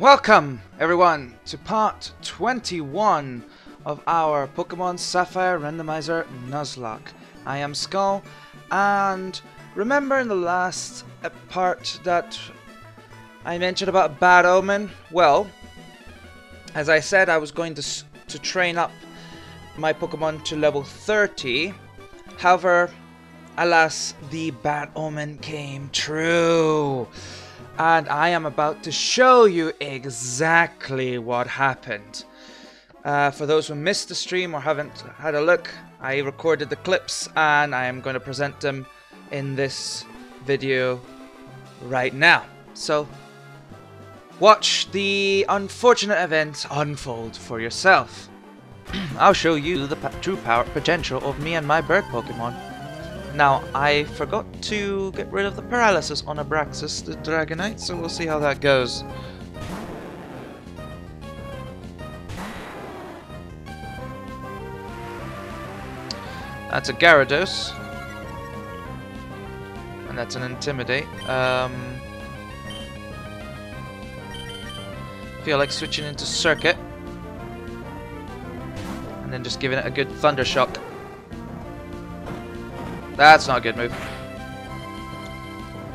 Welcome, everyone, to part 21 of our Pokemon Sapphire Randomizer Nuzlocke. I am Skull, and remember in the last uh, part that I mentioned about Bad Omen? Well, as I said, I was going to, to train up my Pokemon to level 30. However, alas, the Bad Omen came true. And I am about to show you exactly what happened. Uh, for those who missed the stream or haven't had a look, I recorded the clips and I am going to present them in this video right now. So, watch the unfortunate events unfold for yourself. I'll show you the true power potential of me and my bird Pokemon. Now, I forgot to get rid of the paralysis on Abraxas, the Dragonite, so we'll see how that goes. That's a Gyarados. And that's an Intimidate. Um, feel like switching into Circuit. And then just giving it a good Thunder Shock. That's not a good move.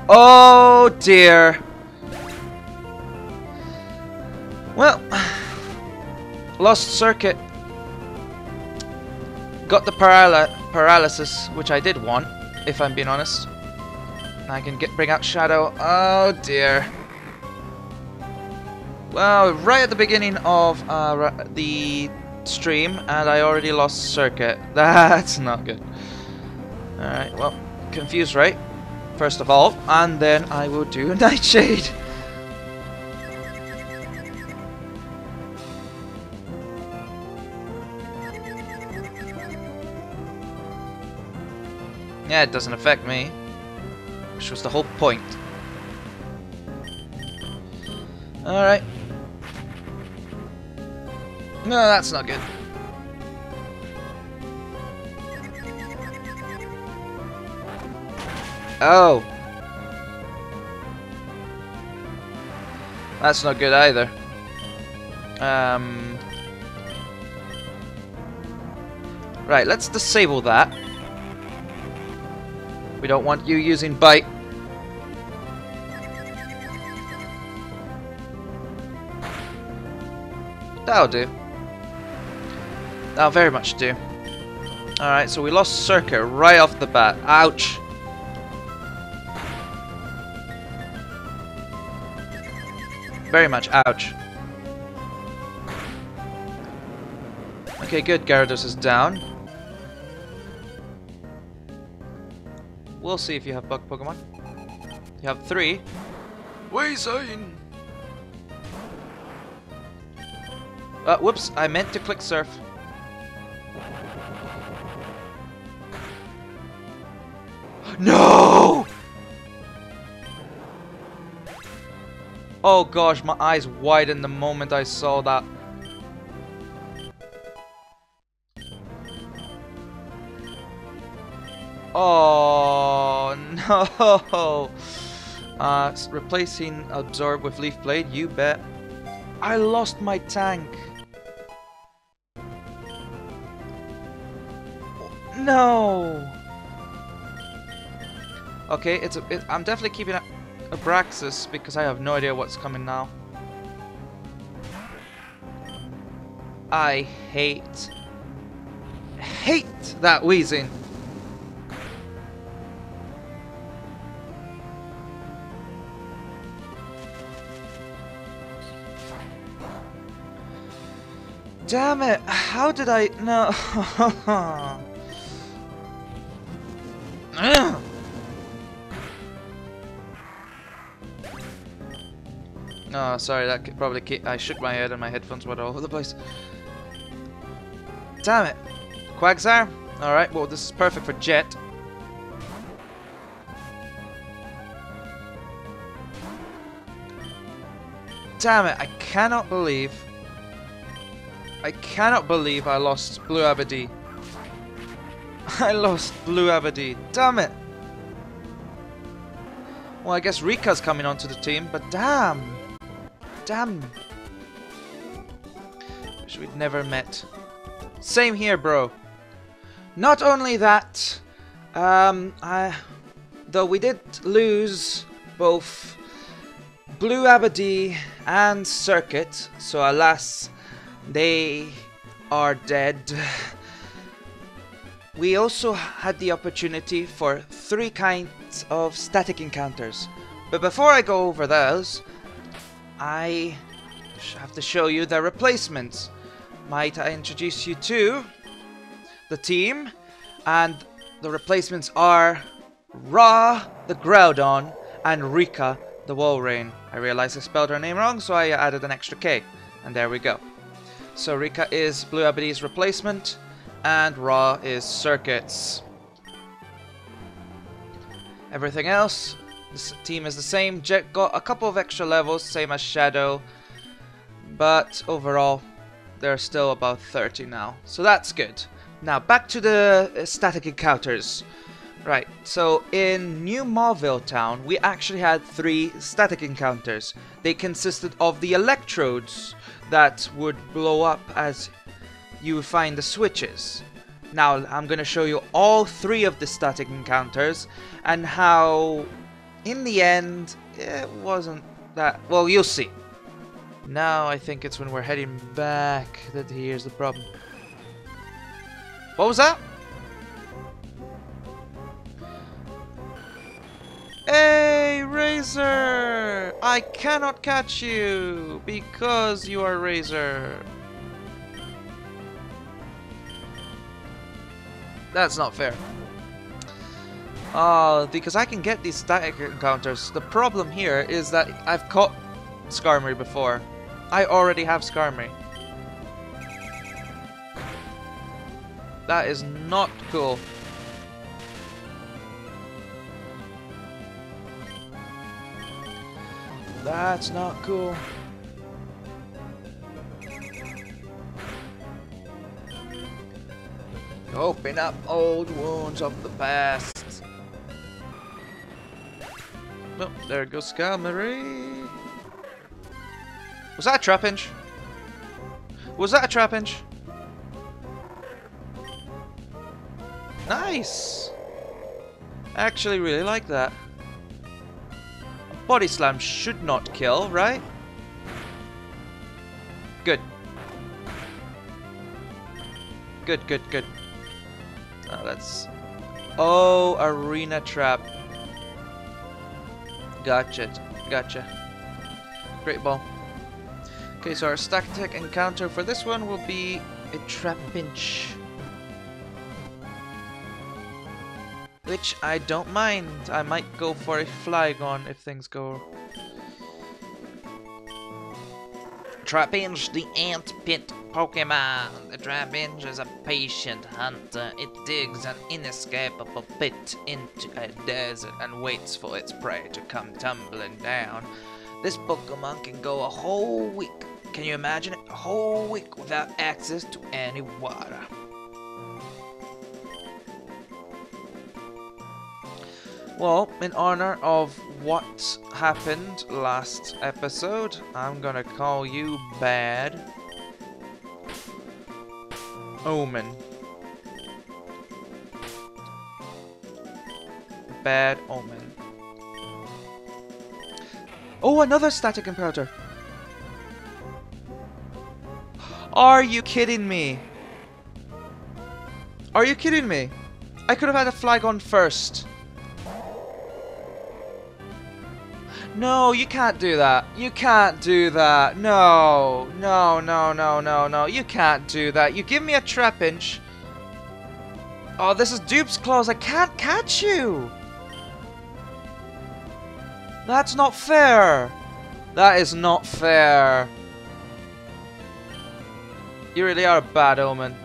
Oh dear. Well, lost circuit. Got the paral paralysis, which I did want, if I'm being honest. I can get bring out Shadow. Oh dear. Well, right at the beginning of uh, the stream, and I already lost circuit. That's not good. Alright, well, confused, right? First of all, and then I will do a Nightshade. Yeah, it doesn't affect me. Which was the whole point. Alright. No, that's not good. Oh. That's not good either. Um. Right, let's disable that. We don't want you using bite. That'll do. That'll very much do. Alright, so we lost Circuit right off the bat. Ouch. Very much. Ouch. Okay, good. Gyarados is down. We'll see if you have bug Pokemon. You have three. Weezing! Uh, whoops, I meant to click surf. No! Oh gosh, my eyes widened the moment I saw that. Oh no! Uh, replacing absorb with leaf blade, you bet. I lost my tank. No. Okay, it's a, it, I'm definitely keeping Abraxas because I have no idea what's coming now. I hate, hate that Weezing. Damn it! How did I no? Oh, sorry, that could probably I shook my head and my headphones went all over the place. Damn it. Quagsire? Alright, well, this is perfect for Jet. Damn it, I cannot believe. I cannot believe I lost Blue Aberdeen. I lost Blue Aberdeen. Damn it. Well, I guess Rika's coming onto the team, but damn. Damn. Wish we'd never met. Same here, bro. Not only that, um, I, though we did lose both Blue Abadie and Circuit, so alas, they are dead. We also had the opportunity for three kinds of static encounters. But before I go over those, I have to show you the replacements. Might I introduce you to the team? And the replacements are Ra, the Groudon, and Rika, the Walrein. I realized I spelled her name wrong, so I added an extra K. And there we go. So Rika is Blue Abadie's replacement, and Ra is Circuits. Everything else, this team is the same. Jet got a couple of extra levels, same as Shadow, but overall, they're still about 30 now, so that's good. Now, back to the uh, static encounters. Right, so in New Mauville Town, we actually had three static encounters. They consisted of the electrodes that would blow up as you find the switches. Now, I'm going to show you all three of the static encounters and how, in the end, it wasn't that... Well, you'll see. Now, I think it's when we're heading back that here's the problem. What was that? Hey, Razor! I cannot catch you because you are Razor. That's not fair. Uh, because I can get these static encounters. The problem here is that I've caught Skarmory before. I already have Skarmory. That is not cool. That's not cool. Open up old wounds of the past. Oh, there goes Skarmory. Was that a Trapinch? Was that a Trapinch? Nice! I actually really like that. Body Slam should not kill, right? Good. Good, good, good. Uh, let's... Oh, Arena Trap. Gotcha, gotcha. Great ball. Okay, so our stack static encounter for this one will be a Trapinch. Which I don't mind. I might go for a Flygon if things go... Trapinch, the ant pit Pokemon. The Trapinch is a patient hunter. It digs an inescapable pit into a desert and waits for its prey to come tumbling down. This Pokemon can go a whole week. Can you imagine it? A whole week without access to any water. Well, in honor of what happened last episode, I'm gonna call you Bad Omen. Bad Omen. Oh, another static imperator. Are you kidding me? Are you kidding me? I could have had a Flygon first. No, you can't do that. You can't do that. No, no, no, no, no, no. You can't do that. You give me a Trapinch. Oh, this is Dupes Clause. I can't catch you. That's not fair. That is not fair. You really are a bad omen.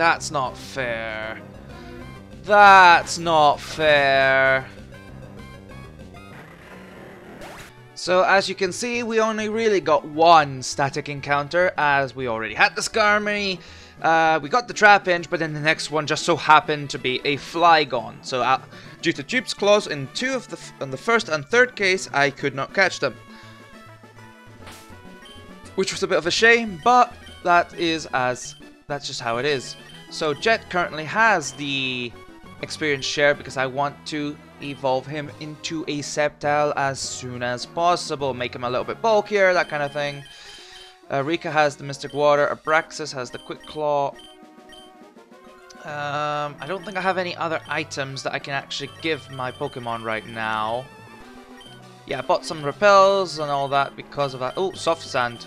That's not fair. That's not fair. So as you can see, we only really got one static encounter as we already had the Skarmory Uh, we got the Trap Trapinch, but then the next one just so happened to be a Flygon. So uh, due to Dupes Clause in two of the in the first and third case, I could not catch them, which was a bit of a shame. But that is as that's just how it is. So Jet currently has the experience share because I want to evolve him into a Sceptile as soon as possible, make him a little bit bulkier, that kind of thing. Uh, Rika has the Mystic Water. Abraxas has the Quick Claw. Um, I don't think I have any other items that I can actually give my Pokemon right now. Yeah, I bought some repels and all that because of that. Oh, soft sand.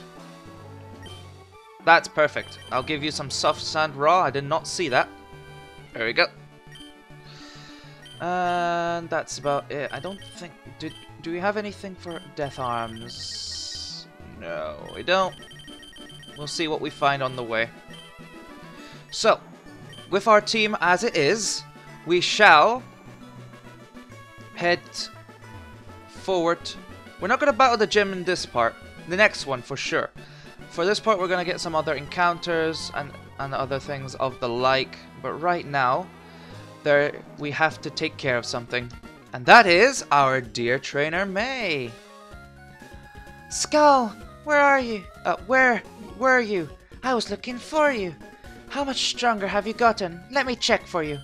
That's perfect. I'll give you some soft sand Ra. I did not see that. There we go. And that's about it. I don't think... Do, do we have anything for Death Arms? No, we don't. We'll see what we find on the way. So, with our team as it is, we shall head forward. We're not going to battle the gym in this part. The next one, for sure. For this part, we're going to get some other encounters and, and other things of the like. But right now, there we have to take care of something. And that is our dear trainer, May. Skull, where are you? Uh, where were you? I was looking for you. How much stronger have you gotten? Let me check for you.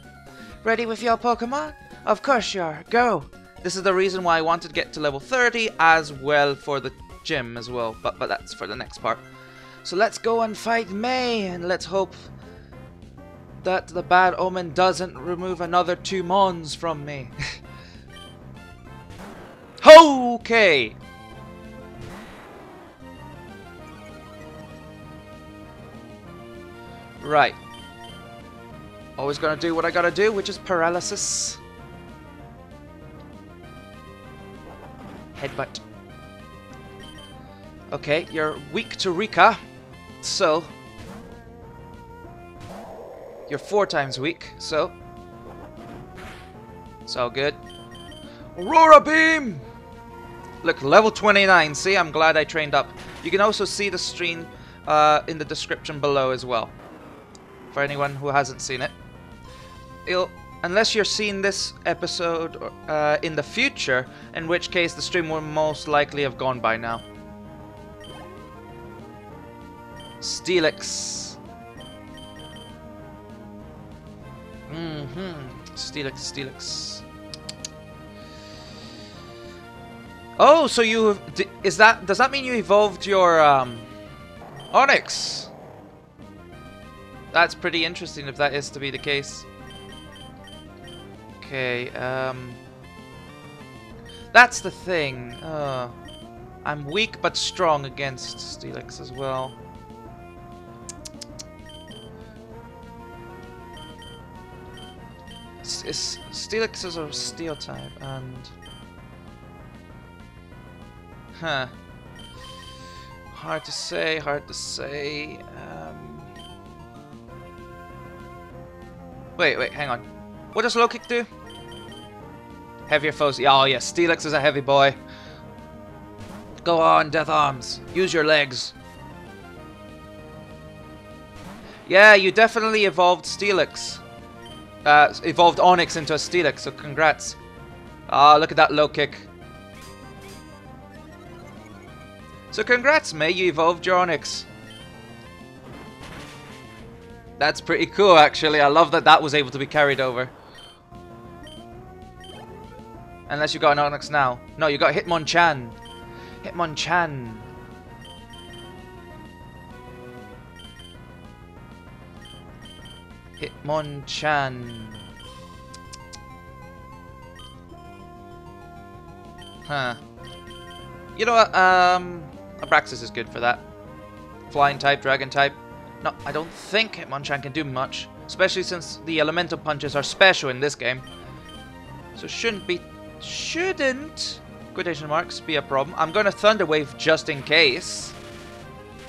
Ready with your Pokemon? Of course you are. Go! This is the reason why I wanted to get to level 30 as well for the gym as well. But, but that's for the next part. So let's go and fight May and let's hope that the bad omen doesn't remove another two Mons from me. okay! Right. Always gonna do what I gotta do, which is paralysis. Headbutt. Okay, you're weak to Rika, so... You're four times weak, so... It's all good. Aurora Beam! Look, level 29, see? I'm glad I trained up. You can also see the stream uh, in the description below as well for anyone who hasn't seen it. It'll, unless you're seeing this episode uh, in the future, in which case the stream will most likely have gone by now. Steelix. Mm-hmm. Steelix, Steelix. Oh, so you is that does that mean you evolved your um Onix? That's pretty interesting if that is to be the case. Okay, um... That's the thing. Uh, I'm weak but strong against Steelix as well. Steelix is a steel type and... Huh. Hard to say, hard to say. Um, Wait, wait, hang on. What does low kick do? Heavier foes. Oh, yes, Steelix is a heavy boy. Go on, Death Arms. Use your legs. Yeah, you definitely evolved Steelix. Uh, evolved Onix into a Steelix, so congrats. Ah, look at that low kick. So congrats, May, you evolved your Onix. That's pretty cool, actually. I love that that was able to be carried over. Unless you got an Onix now. No, you got Hitmonchan. Hitmonchan. Hitmonchan. Huh. You know what? Um, Abraxas is good for that. Flying type, dragon type. No, I don't think Hitmonchan can do much, especially since the elemental punches are special in this game. So shouldn't be, shouldn't, quotation marks, be a problem. I'm gonna Thunder Wave just in case.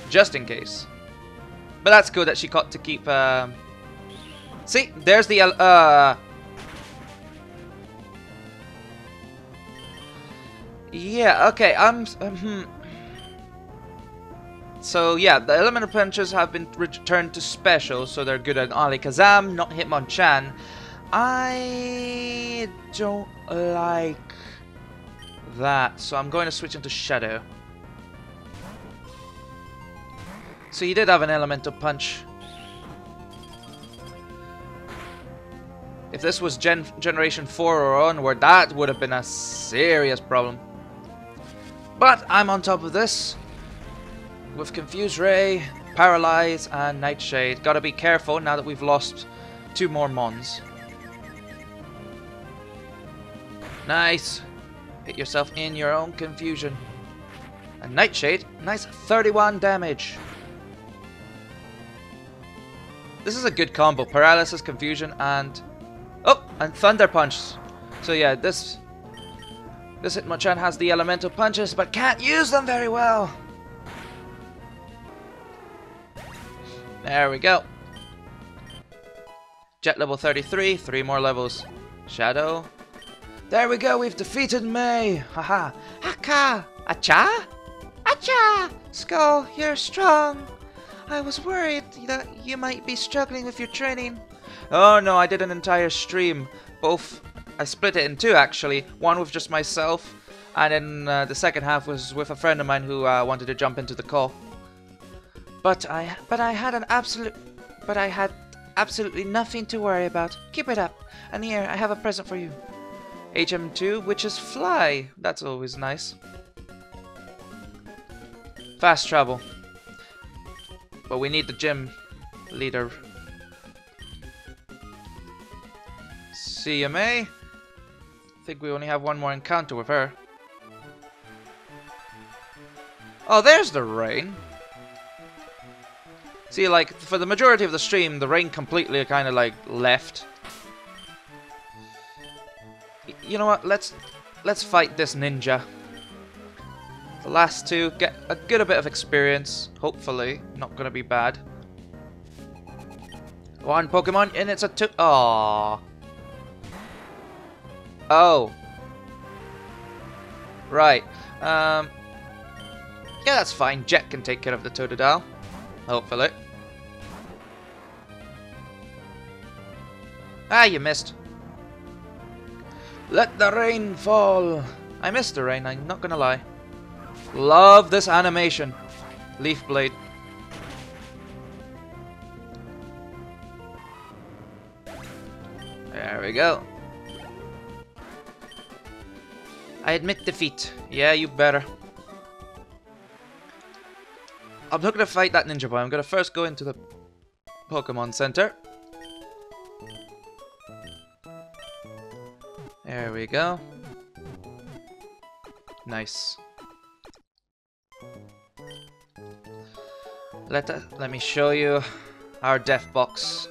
Just in case. But that's good that she got to keep, uh... See, there's the, uh... Yeah, okay, I'm, um, hmm. so yeah, the elemental punches have been returned to special, so they're good at Ali Alakazam, not Hitmonchan. I don't like that, so I'm going to switch into Shadow. So he did have an elemental punch. If this was gen Generation 4 or onward, that would have been a serious problem. But I'm on top of this. With Confuse Ray, Paralyze, and Nightshade. Gotta be careful now that we've lost two more Mons. Nice. Hit yourself in your own confusion. And Nightshade, nice 31 damage. This is a good combo. Paralysis, Confusion, and... And Thunder Punch. So yeah, this... This Hitmonchan has the elemental punches, but can't use them very well. There we go. Jet level 33, three more levels. Shadow. There we go, we've defeated May. Haha. Haka! Acha? Acha! Skull, you're strong. I was worried that you might be struggling with your training. Oh no, I did an entire stream. Both, I split it in two actually. One with just myself, and then uh, the second half was with a friend of mine who uh, wanted to jump into the call. But I, but I had an absolute, but I had absolutely nothing to worry about. Keep it up. And here, I have a present for you. HM2, which is fly. That's always nice. Fast travel. But we need the gym leader. CMA. I think we only have one more encounter with her. Oh, there's the rain. See, like, for the majority of the stream, the rain completely kind of, like, left. You know what? Let's let's fight this ninja. The last two get a good bit of experience, hopefully. Not gonna be bad. One Pokemon and it's a two. Aww. Oh. Right. Um. Yeah, that's fine. Jet can take care of the Totodile. Hopefully. Ah, you missed. Let the rain fall. I missed the rain, I'm not gonna lie. Love this animation. Leaf Blade. There we go. I admit defeat. Yeah, you better. I'm not gonna fight that ninja boy. I'm gonna first go into the Pokemon Center. There we go. Nice. Let, uh, let me show you our death box.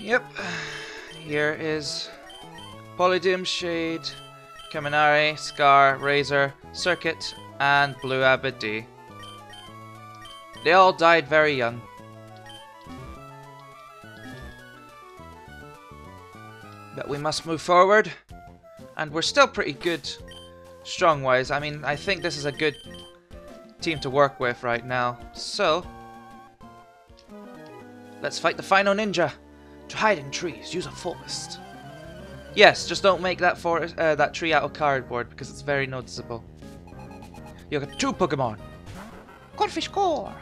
Yep, here is Polydium Shade, Kaminari, Scar, Razor, Circuit, and Blue Abbot They all died very young. But we must move forward, and we're still pretty good strong wise. I mean, I think this is a good team to work with right now. So, let's fight the final ninja. To hide in trees, use a forest. Yes, just don't make that forest, uh, that tree out of cardboard because it's very noticeable. You got two Pokemon. Corphish Core.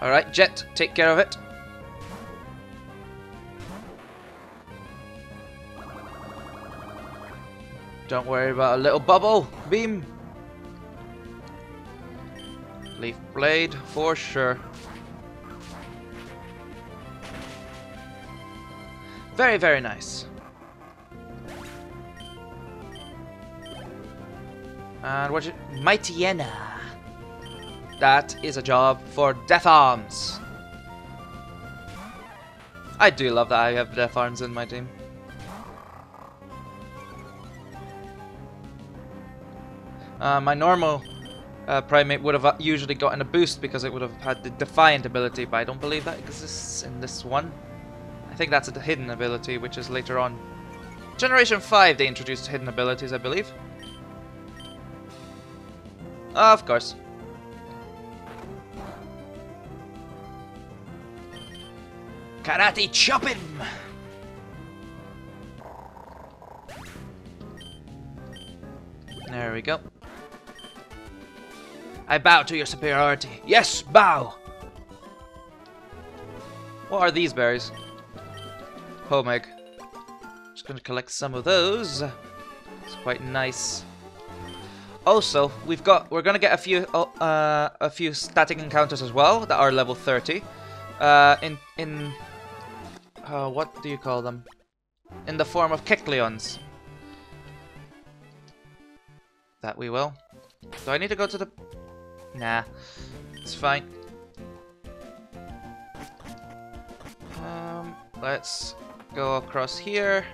Alright, Jet, take care of it. Don't worry about a little bubble beam. Leaf blade for sure. Very, very nice. And what? Mightyena. That is a job for Death Arms. I do love that I have Death Arms in my team. Uh, my normal uh, Primeape would have uh, usually gotten a boost because it would have had the Defiant ability, but I don't believe that exists in this one. I think that's a hidden ability, which is later on. Generation 5 they introduced hidden abilities, I believe. of course. Karate chop him! There we go. I bow to your superiority. Yes, bow! What are these berries? Pomeg. Just gonna collect some of those. It's quite nice. Also, we've got we're gonna get a few oh, uh, a few static encounters as well that are level 30. Uh, in in uh, what do you call them? In the form of Kecleons. That we will. Do I need to go to the... Nah. It's fine. Um, let's go across here.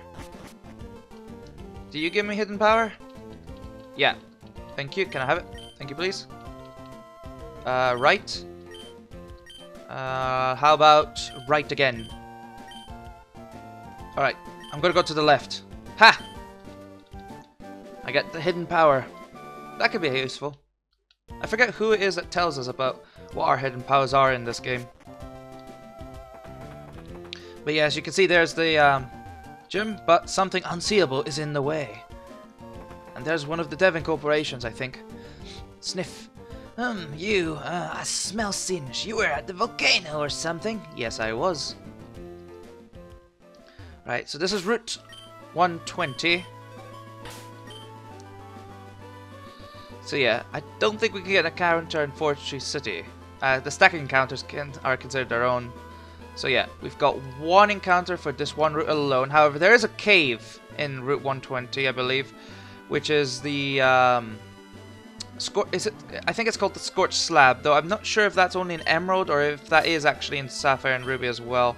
Do you give me hidden power? Yeah. Thank you. Can I have it? Thank you, please. Uh, right. Uh, how about right again? Alright. I'm gonna go to the left. Ha! I get the hidden power. That could be useful. I forget who it is that tells us about what our hidden powers are in this game. But yeah, as you can see, there's the um, gym, but something unseeable is in the way. And there's one of the Devon corporations, I think. Sniff. Um, you, uh, I smell singe. You were at the volcano or something. Yes, I was. Right, so this is Route 120. So yeah, I don't think we can get a counter in Fortree City. Uh, the stacking counters can, are considered their own. So yeah, we've got one encounter for this one route alone. However, there is a cave in Route 120, I believe, which is the um, is it? I think it's called the Scorched Slab, though I'm not sure if that's only in Emerald or if that is actually in Sapphire and Ruby as well.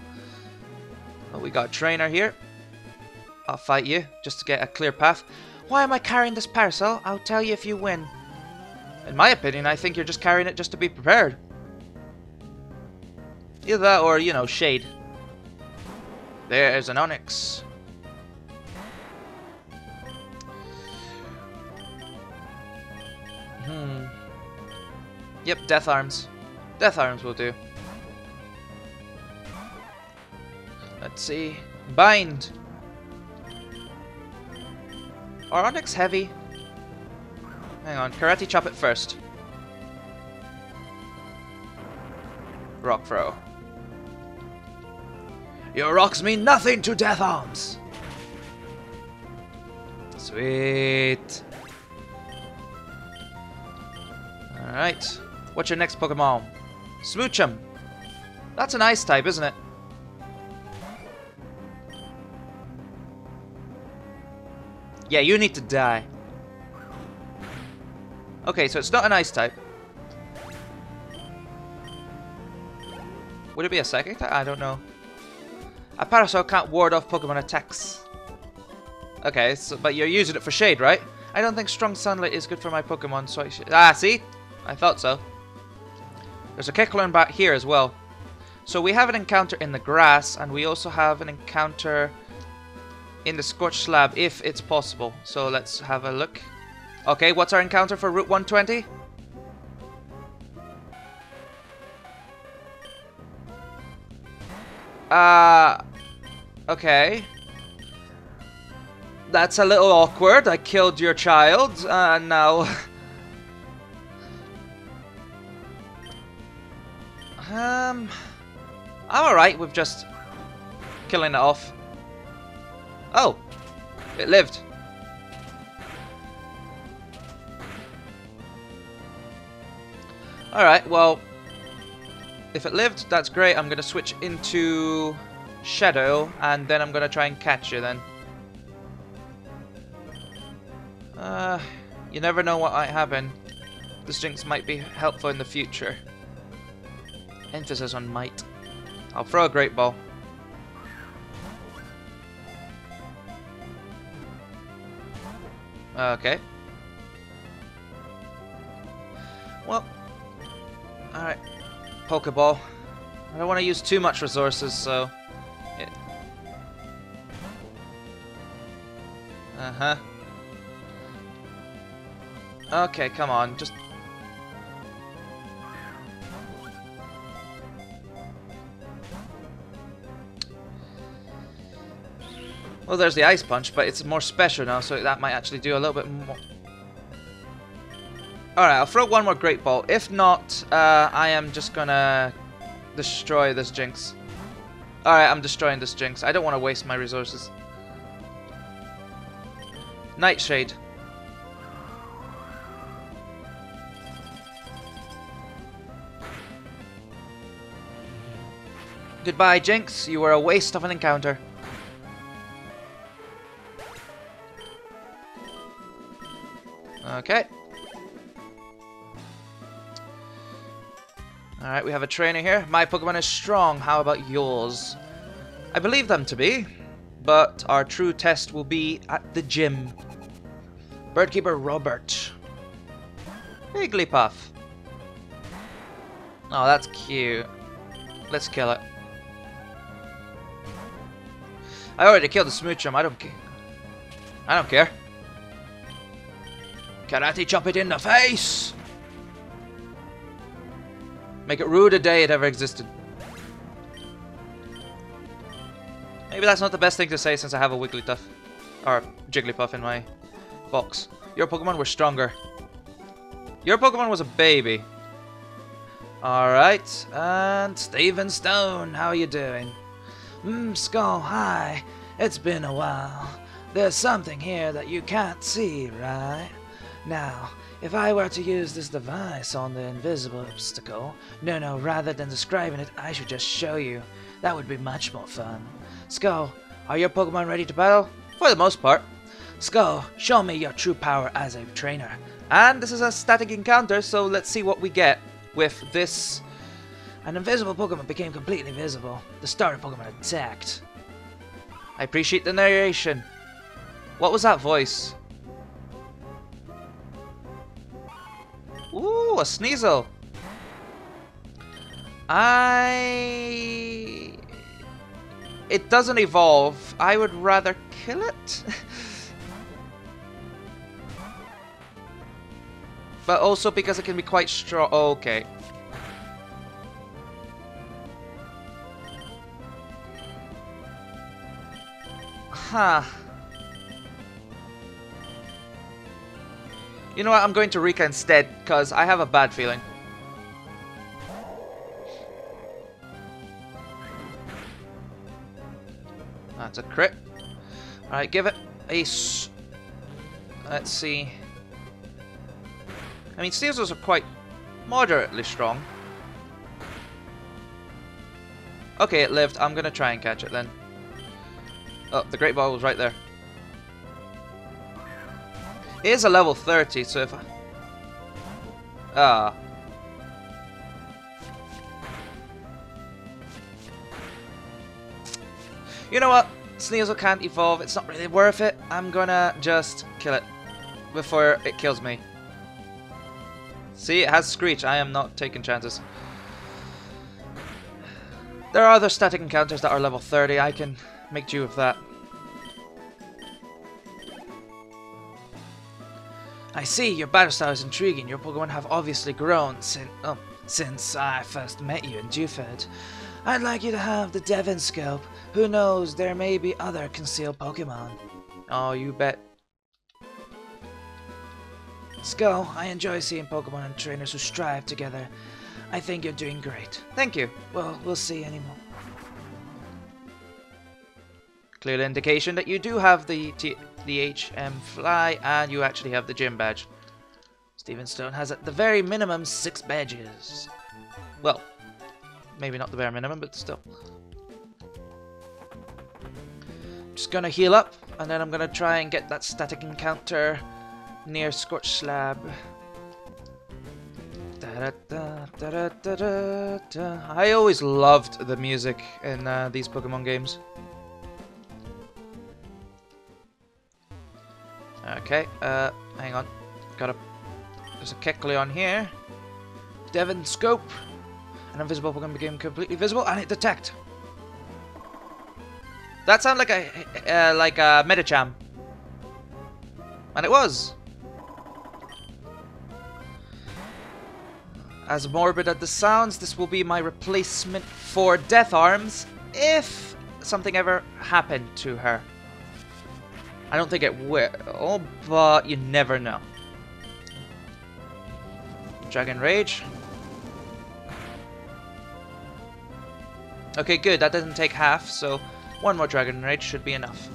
well we got a trainer here. I'll fight you just to get a clear path. Why am I carrying this parcel? I'll tell you if you win. In my opinion, I think you're just carrying it just to be prepared. Either that or, you know, shade. There's an Onix. Hmm. Yep, death arms. Death arms will do. Let's see. Bind. Are Onix heavy? Hang on, karate chop it first. Rock throw. Your rocks mean nothing to Death Arms! Sweet. Alright. What's your next Pokemon? Smoochum. That's an ice type, isn't it? Yeah, you need to die. Okay, so it's not an ice type. Would it be a psychic type? I don't know. A parasol can't ward off Pokemon attacks. Okay, so, but you're using it for shade, right? I don't think strong sunlight is good for my Pokemon, so. Ah, see? I thought so. There's a Kecleon back here as well. So we have an encounter in the grass, and we also have an encounter in the Scorched Slab, if it's possible. So let's have a look. Okay, what's our encounter for Route 120? Uh, okay. That's a little awkward. I killed your child, uh, now... um... I'm alright with just killing it off. Oh! It lived. Alright, well, if it lived, that's great. I'm going to switch into Shadow, and then I'm going to try and catch you then. Uh, you never know what might happen. This Jynx might be helpful in the future. Emphasis on might. I'll throw a Great Ball. Okay. Pokeball. I don't want to use too much resources, so... Uh-huh. Okay, come on, just... Well, there's the Ice Punch, but it's more special now, so that might actually do a little bit more. Alright, I'll throw one more Great Ball. If not, uh, I am just gonna destroy this Jynx. Alright, I'm destroying this Jynx. I don't want to waste my resources. Nightshade. Goodbye, Jynx. You were a waste of an encounter. Okay. Alright, we have a trainer here. My Pokemon is strong. How about yours? I believe them to be, but our true test will be at the gym. Birdkeeper Robert. Wigglypuff. Oh, that's cute. Let's kill it. I already killed the Smoochum. I don't care. I don't care. Karate chop it in the face! Make it rude the day it ever existed. Maybe that's not the best thing to say since I have a Wigglytuff. Or Jigglypuff in my box. Your Pokemon were stronger. Your Pokemon was a baby. Alright, and Steven Stone, how are you doing? Mmm, Skull, hi. It's been a while. There's something here that you can't see, right? Now, if I were to use this device on the invisible obstacle, no, no, rather than describing it, I should just show you. That would be much more fun. Skull, are your Pokemon ready to battle? For the most part. Skull, show me your true power as a trainer. And this is a static encounter, so let's see what we get with this. An invisible Pokemon became completely visible. The starter Pokemon attacked. I appreciate the narration. What was that voice? Ooh, a Sneasel. I... It doesn't evolve. I would rather kill it. but also because it can be quite strong. Oh, okay. Huh. You know what, I'm going to Rika instead, because I have a bad feeling. That's a crit. Alright, give it a... Let's see. I mean, Sneasels are quite moderately strong. Okay, it lived. I'm going to try and catch it then. Oh, the Great Ball was right there. It is a level 30, so if I... Ah. You know what? Sneasel can't evolve. It's not really worth it. I'm gonna just kill it before it kills me. See, it has Screech. I am not taking chances. There are other static encounters that are level 30. I can make do with that. I see, your battle style is intriguing. Your Pokemon have obviously grown since, oh, since I first met you in Dewford. I'd like you to have the Devon Scope. Who knows, there may be other concealed Pokemon. Oh, you bet. Skull, I enjoy seeing Pokemon and trainers who strive together. I think you're doing great. Thank you. Well, we'll see anymore. Clear indication that you do have the T the HM Fly, and you actually have the gym badge. Steven Stone has at the very minimum six badges. Well, maybe not the bare minimum, but still. Just gonna heal up, and then I'm gonna try and get that static encounter near Scorch Slab. Da -da -da, I always loved the music in uh, these Pokemon games. Okay, uh, hang on. Got a... There's a Kecleon here. Devon Scope. An invisible Pokemon became completely visible, and it detect. That sounds like a uh, like a Medicham. And it was! As morbid as this sounds, this will be my replacement for Death Arms if something ever happened to her. I don't think it will, but you never know. Dragon Rage. Okay, good. That doesn't take half, so one more Dragon Rage should be enough.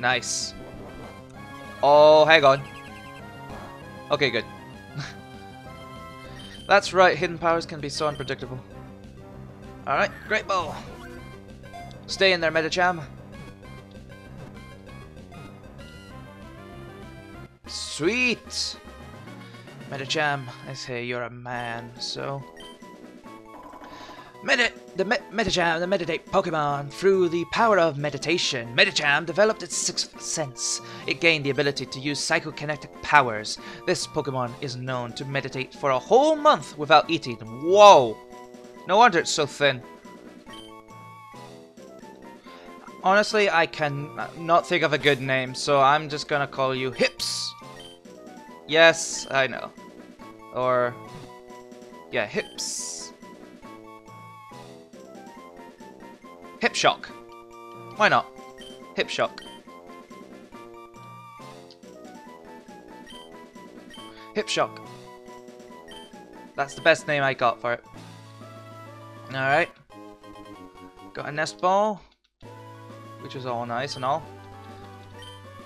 Nice. Oh, hang on. Okay, good. That's right, hidden powers can be so unpredictable. Alright, great ball. Stay in there, Medicham. Sweet! Medicham, I say you're a man, so... Medi the me Medicham, the Meditate Pokemon, through the power of meditation, Medicham developed its sixth sense. It gained the ability to use psychokinetic powers. This Pokemon is known to meditate for a whole month without eating. Whoa! No wonder it's so thin. Honestly, I can not think of a good name, so I'm just gonna call you Hips. Yes, I know. Or, yeah, Hips. Hip Shock. Why not? Hip Shock. Hip Shock. That's the best name I got for it. Alright. Got a nest ball. Which is all nice and all.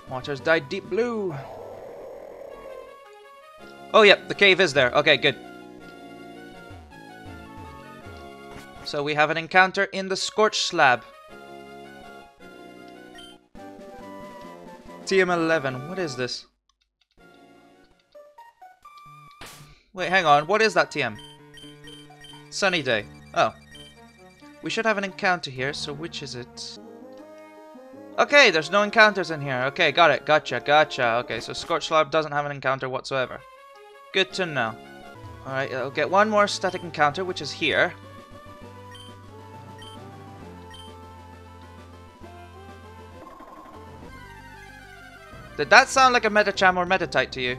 Water's dyed deep blue. Oh, yep, the cave is there. Okay, good. So we have an encounter in the Scorch Slab. TM11, what is this? Wait, hang on, what is that TM? Sunny day. Oh. We should have an encounter here, so which is it? Okay, there's no encounters in here. Okay, got it. Gotcha, gotcha. Okay, so Scorch Slab doesn't have an encounter whatsoever. Good to know. Alright, I'll get one more static encounter, which is here. Did that sound like a Medicham or Meditite to you?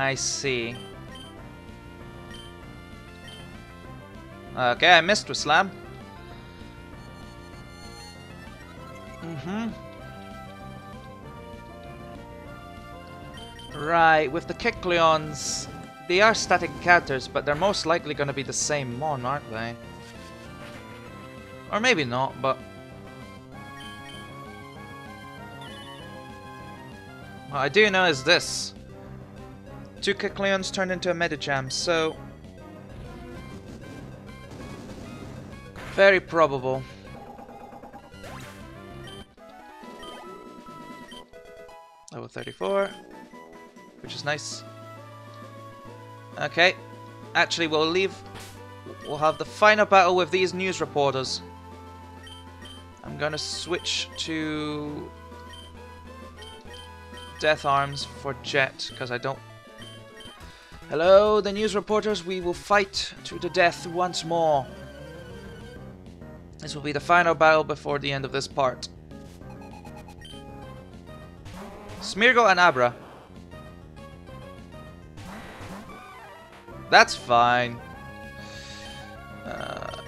I see. Okay, I missed with Slam. Mm-hmm. Right, with the Kecleons, they are static encounters, but they're most likely going to be the same mon, aren't they? Or maybe not, but... What I do know is this. Two Kecleons turned into a Medicham, so... Very probable. Level 34, which is nice. Okay, actually we'll leave, we'll have the final battle with these news reporters. I'm gonna switch to Death Arms for Jet, because I don't... Hello, the news reporters, we will fight to the death once more. This will be the final battle before the end of this part. Smeargle and Abra. That's fine. Uh,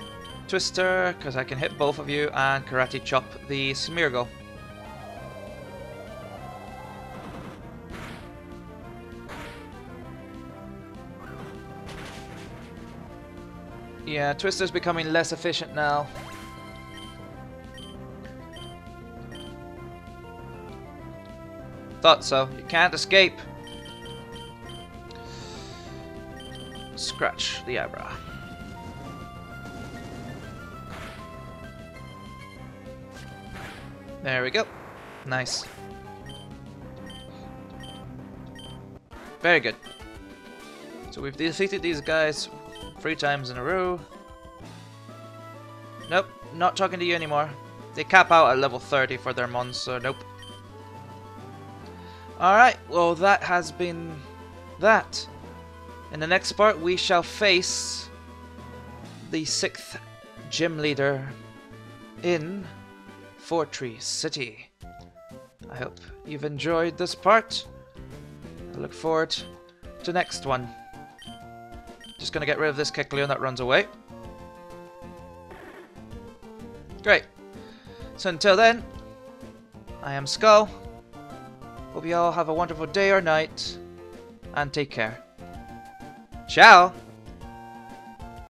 Twister, because I can hit both of you, and Karate Chop the Smeargle. Yeah, Twister's becoming less efficient now. Thought so. You can't escape. Scratch the eyebrow. There we go. Nice. Very good. So we've defeated these guys three times in a row. Nope, not talking to you anymore. They cap out at level 30 for their mons, so nope. Alright, well that has been that. In the next part, we shall face the sixth gym leader in Fortree City. I hope you've enjoyed this part. I look forward to next one. Just gonna get rid of this Kecleon that runs away. Great. So until then, I am Skull. Hope you all have a wonderful day or night, and take care. Ciao!